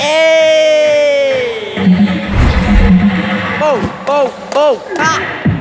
Ê! Bô, bô, bô, ha!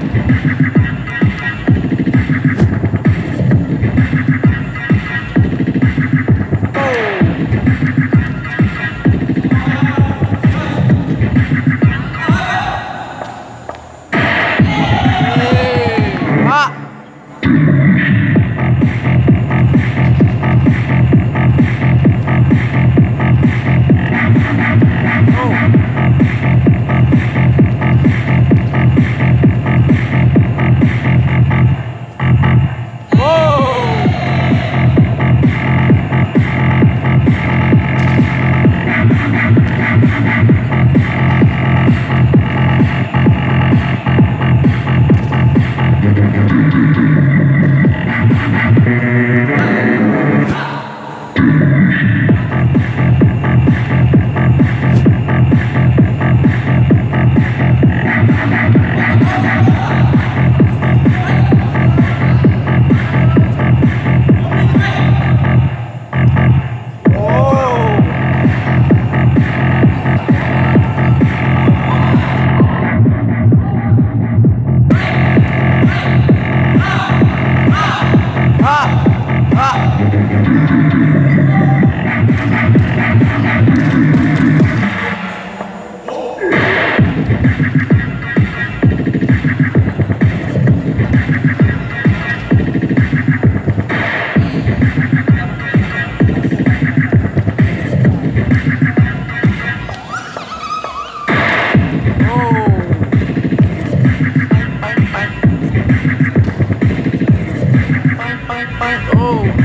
Oh.